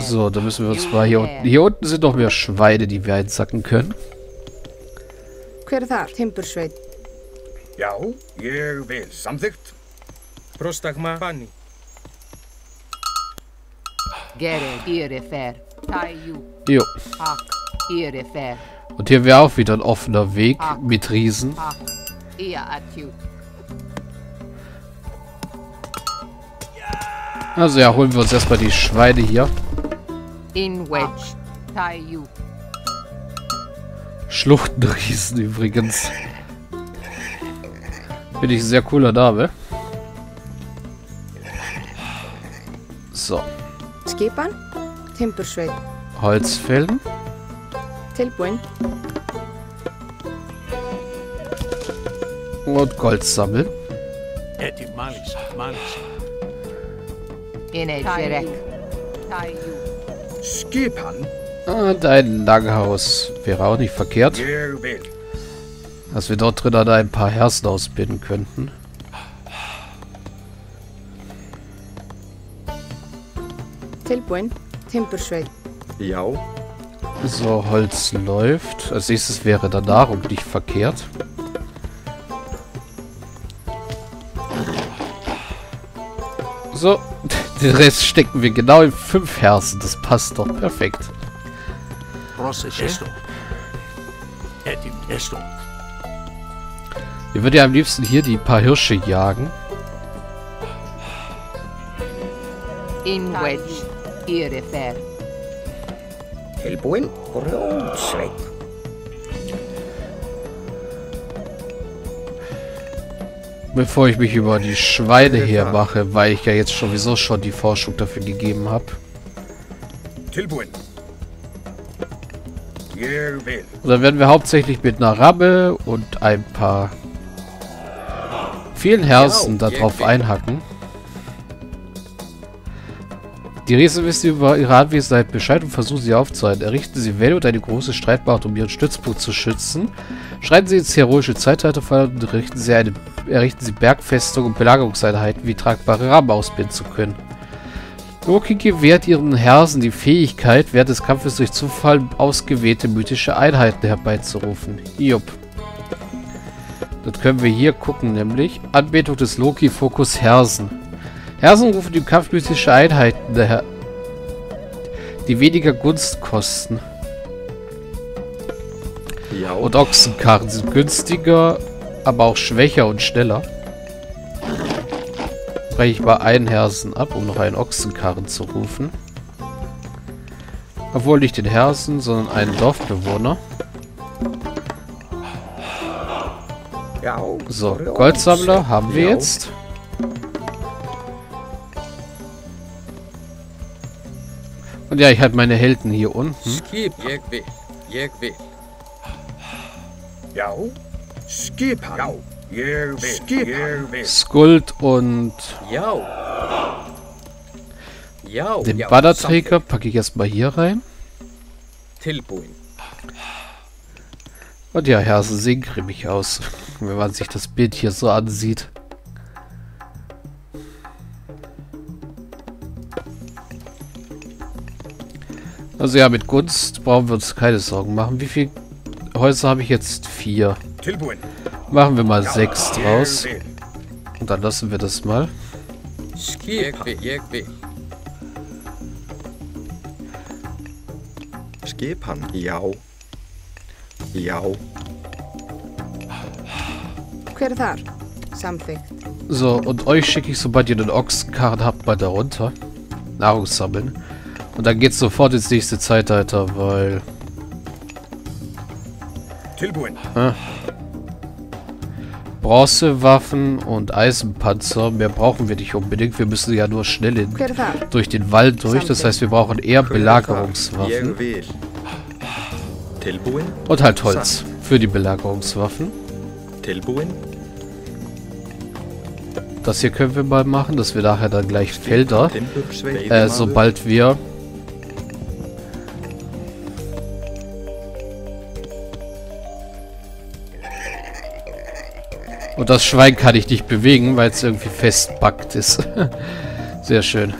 So, da müssen wir uns mal hier unten. Hier unten sind noch mehr Schweine, die wir einsacken können. Jo. Und hier wäre auch wieder ein offener Weg mit Riesen. Ak, ihr. Also ja, holen wir uns erstmal die Schweine hier. In Wedge, Taiyu. Schluchtenriesen übrigens. Finde ich ein sehr cooler Name. So. Skipan, Timperschwed. Holzfällen. Tilbuen. Und Gold sammeln. Äh, Etimalisch, malisch. Inejirek. Skipan. Ah, Und ein Langhaus. Wäre auch nicht verkehrt. Dass wir dort drinnen ein paar Herzen ausbinden könnten. Ja. So, Holz läuft. Als nächstes wäre da Nahrung nicht verkehrt. So, den Rest stecken wir genau in fünf Herzen. Das passt doch perfekt. Ich würde ja am liebsten hier die paar Hirsche jagen. In Wedge, Ihre El buen correo un. Bevor ich mich über die Schweine hermache, weil ich ja jetzt sowieso schon die Forschung dafür gegeben habe. Und dann werden wir hauptsächlich mit einer Ramme und ein paar vielen Herzen darauf einhacken. Die Riesen wissen über ihre Anwesenheit Bescheid und versuchen sie aufzuhalten. Errichten sie Welle und eine große Streitmacht, um ihren Stützpunkt zu schützen. Schreiten sie ins heroische Zeitalter vor und errichten sie, eine, errichten sie Bergfestungen und Belagerungseinheiten, wie tragbare Rahmen ausbilden zu können. Loki gewährt ihren Hersen die Fähigkeit, während des Kampfes durch Zufall ausgewählte mythische Einheiten herbeizurufen. Jupp. Das können wir hier gucken, nämlich Anbetung des Loki Fokus Hersen. Hersen rufen im Kampf mythische Einheiten, der, die weniger Gunst kosten. Já. Und Ochsenkarren sind günstiger, aber auch schwächer und schneller. Breche ich mal einen Hersen ab, um noch einen Ochsenkarren zu rufen. Obwohl nicht den Hersen, sondern einen Dorfbewohner. So, Goldsammler haben wir Ja. jetzt. Und ja, ich habe meine Helden hier unten. Skip. Já. Ég vil. Skipan. Ég vil. Skuld und Já. Já, den já, Bannerträger packe ich erstmal hier rein. Tilbúin. Und ja, Hersen sehen grimmig aus, wenn man sich das Bild hier so ansieht. Also ja, mit Gunst brauchen wir uns keine Sorgen machen. Wie viele Häuser habe ich jetzt? Vier. Machen wir mal sechs draus. Und dann lassen wir das mal. Skipan. Þar? Samþykkt. So, und euch schicke ich, sobald ihr den Ochsenkarren habt, mal da runter. Nahrung sammeln. Und dann geht's sofort ins nächste Zeitalter, weil... Tilbúin. Bronzewaffen und Eisenpanzer, mehr brauchen wir nicht unbedingt. Wir müssen ja nur schnell in, durch den Wald durch. Das heißt, wir brauchen eher Belagerungswaffen. Und halt Holz für die Belagerungswaffen. Das hier können wir mal machen, dass wir nachher dann gleich Felder, äh, sobald wir... Und das Schwein kann ich nicht bewegen, weil es irgendwie festbackt ist. Sehr schön.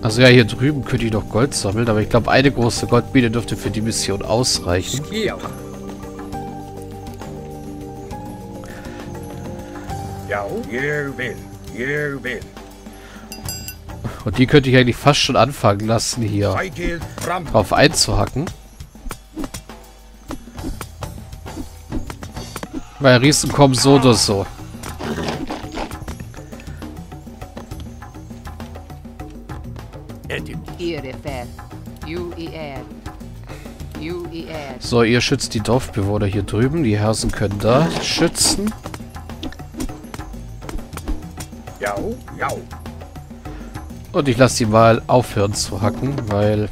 Also ja, hier drüben könnte ich noch Gold sammeln, aber ich glaube, eine große Goldmine dürfte für die Mission ausreichen. Já, ég vil, ég vil. Und die könnte ich eigentlich fast schon anfangen lassen, hier drauf einzuhacken. Weil Riesen kommen so oder so. So, ihr schützt die Dorfbewohner hier drüben. Die Hersen können da schützen. Jau, jau. Und ich lasse die mal aufhören zu hacken, weil...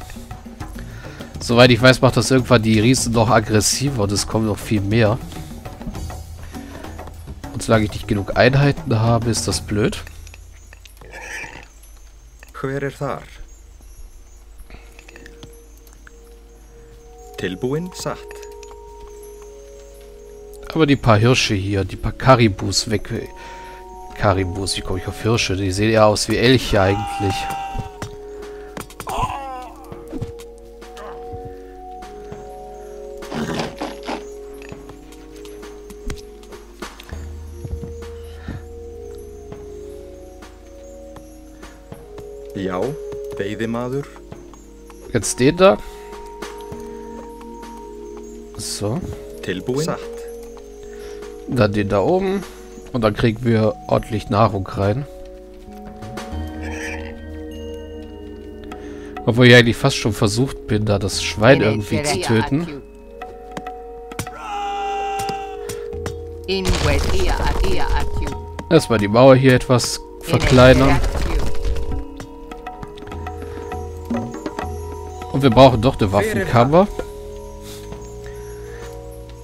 Soweit ich weiß, macht das irgendwann die Riesen noch aggressiver und es kommen noch viel mehr. Und solange ich nicht genug Einheiten habe, ist das blöd. Tilbúin satt. Aber die paar Hirsche hier, die paar Karibus weg... Karibus, wie komme ich auf Hirsche? Die sehen ja aus wie Elche eigentlich. Já, veiðimaður. Jetzt den da. So. Satt. Dann den da oben. Und dann kriegen wir ordentlich Nahrung rein. Obwohl ich eigentlich fast schon versucht bin, da das Schwein irgendwie zu töten. Erstmal die Mauer hier etwas verkleinern. Und wir brauchen doch eine Waffenkammer.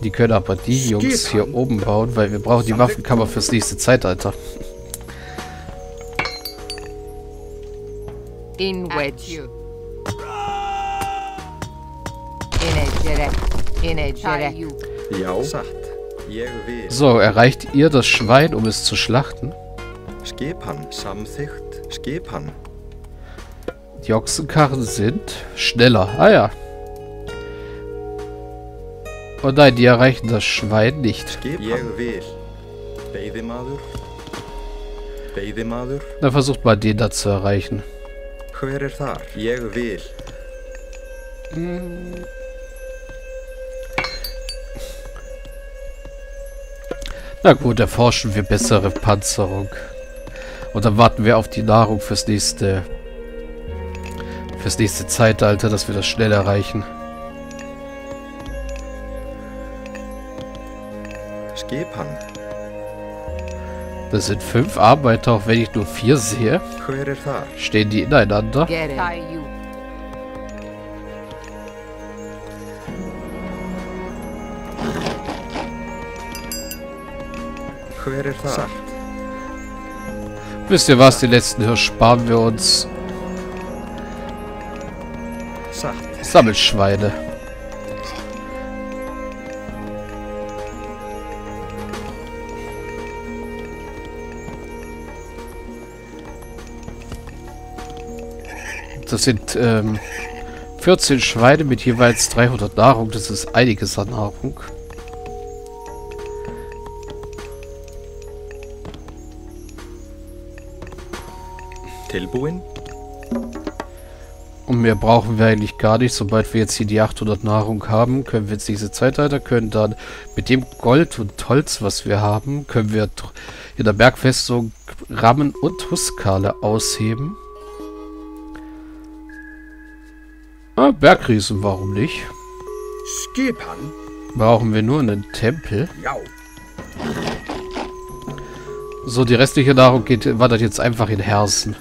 Die können aber die Jungs hier oben bauen, weil wir brauchen die Waffenkammer fürs nächste Zeitalter. Vil. So, erreicht ihr das Schwein, um es zu schlachten? Die Ochsenkarren sind schneller. Ah ja. Oh nein, die erreichen das Schwein nicht. Dann versucht mal den da zu erreichen. Er. Na gut, erforschen wir bessere Panzerung. Und dann warten wir auf die Nahrung fürs nächste... Fürs nächste Zeitalter, dass wir das schnell erreichen. Skipan. Das sind fünf Arbeiter, auch wenn ich nur vier sehe. Stehen die ineinander? Er. Wisst ihr was, die letzten Hirsch sparen wir uns. Sammelschweine. Das sind ähm, 14 Schweine mit jeweils 300 Nahrung. Das ist einiges an Nahrung. Tilbúin. Und mehr brauchen wir eigentlich gar nicht. Sobald wir jetzt hier die 800 Nahrung haben, können wir jetzt diese Zeitalter, können dann mit dem Gold und Holz, was wir haben, können wir in der Bergfestung Rammen und Huskale ausheben. Ah, Bergriesen, warum nicht? Skipan. Brauchen wir nur einen Tempel. Já. So, die restliche Nahrung geht, wandert jetzt einfach in Herzen.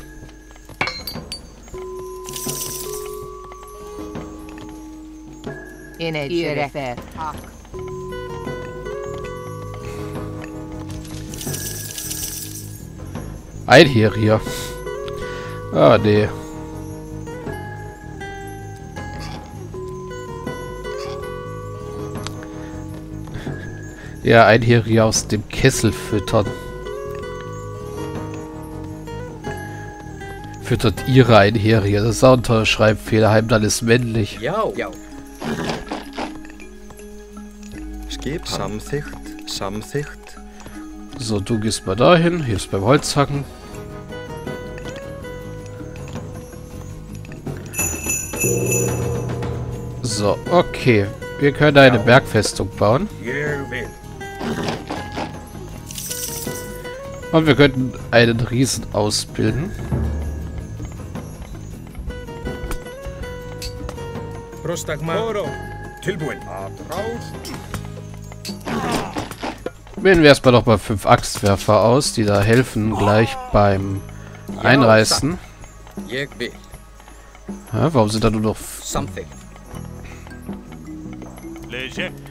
Ein Herier. Ah, nee. Ja, Einjährige aus dem Kessel füttern. Füttert ihre Einjährige. Das ist auch ein toller Schreibfehler. Heimdall ist männlich. Já. Skipan. Samþygt. Samþygt. So, du gehst mal dahin. Hilfst beim Holzhacken. So, okay. Wir können eine Bergfestung bauen. Ég Und wir könnten einen Riesen ausbilden. Wählen wir erstmal noch mal fünf Axtwerfer aus, die da helfen gleich beim Einreißen. Ja, warum sind da nur noch...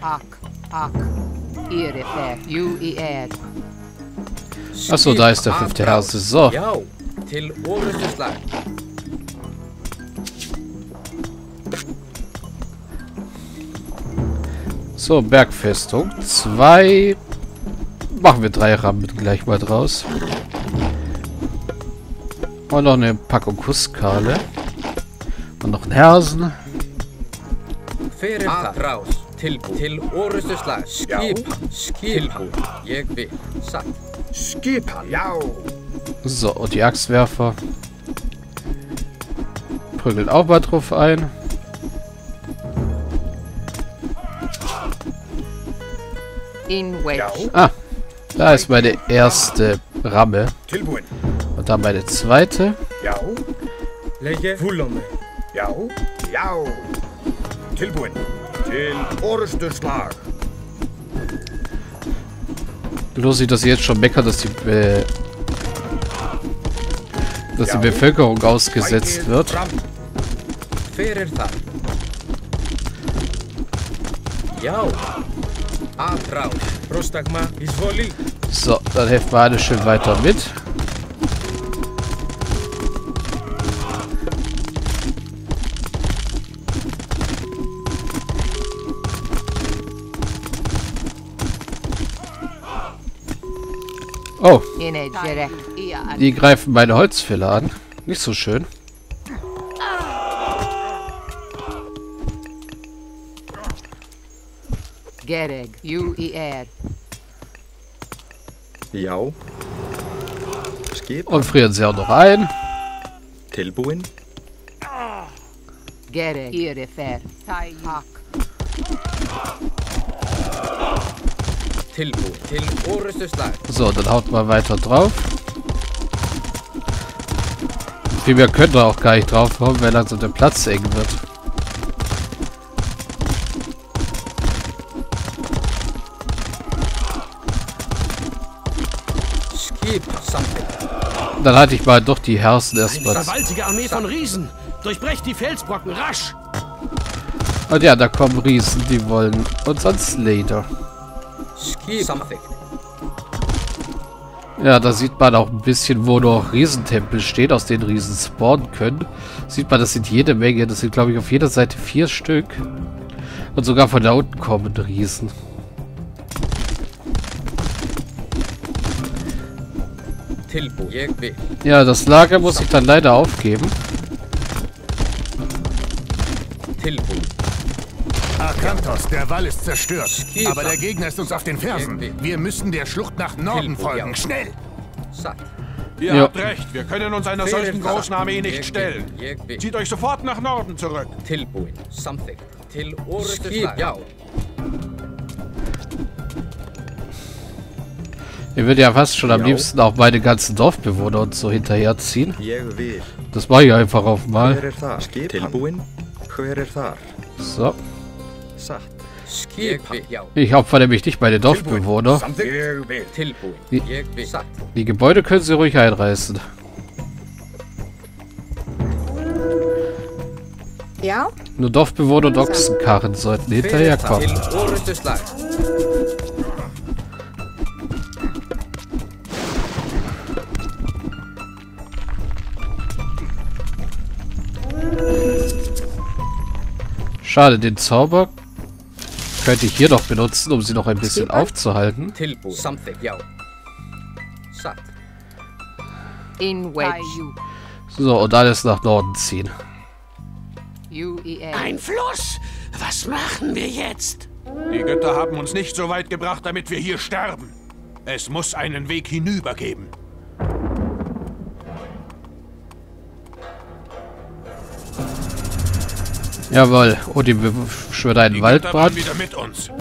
Ak, ak, irre, uier. Achso, da ist der fünfte Herr. So, til so Bergfestung. Zwei... Machen wir drei Rammen gleich mal draus. Und noch eine Packung Kusskale. Und noch ein Hersen. Er. Til orustu slag. Skipan. Skipan. Ég vil. Satt. Skipajau. So, und die Axtwerfer. Prügelt auch mal drauf ein. In Wedge. Ah, da ist meine erste Ramme. Und dann meine zweite. Jau. Jau. Tilbuen. Til Orstenschlag. Bloß nicht, dass sie jetzt schon meckern, dass die, äh, dass die Bevölkerung ausgesetzt wird. So, dann helfen wir alle schön weiter mit. Oh, die greifen meine Holzfäller an. Nicht so schön. Gereg. Já. Skipan. Und frieren sie auch noch ein. Tilbúin. Gereg. Irifer. Tai. Ak. Tilbúin. Til orustu slag. So, dann haut mal weiter drauf. Viel mehr könnt ihr auch gar nicht draufhauen, wenn langsam der Platz eng wird. Dann hatte ich mal doch die Herzen erstmal. Gewaltige Armee von Riesen. Durchbrecht die Felsbrocken rasch. Und ja, da kommen Riesen, die wollen uns ans Leder. Ja, da sieht man auch ein bisschen, wo noch Riesentempel stehen, aus denen Riesen spawnen können. Sieht man, das sind jede Menge. Das sind, glaube ich, auf jeder Seite vier Stück. Und sogar von da unten kommen Riesen. Ja, das Lager muss ich dann leider aufgeben. Tilbúin. Akantos, der Wall ist zerstört. Aber der Gegner ist uns auf den Fersen. Wir müssen der Schlucht nach Norden folgen. Schnell! Ihr Ja. habt recht, wir können uns einer er solchen großen Armee Ég nicht stellen. Zieht euch sofort nach Norden zurück. Tilbúin. Samþykkt. Til orustu slag. Já. Ich würde ja fast schon am liebsten auch meine ganzen Dorfbewohner und so hinterherziehen. Das mache ich einfach auf mal. So. Ich opfer nämlich nicht meine Dorfbewohner. Samþykkt. Ég vil. Tilbúin. Í- Ég vil. Satt. Die Gebäude können sie ruhig einreißen. Já, Nur Dorfbewohner und Ochsenkarren sollten hinterherkommen. Schade, den Zauber könnte ich hier noch benutzen, um sie noch ein bisschen aufzuhalten. So, und alles nach Norden ziehen. UER. Ein Fluss! Was machen wir jetzt? Die Götter haben uns nicht so weit gebracht, damit wir hier sterben. Es muss einen Weg hinüber geben. Jawohl. Und die beschwört einen Waldbrand. wieder mit uns.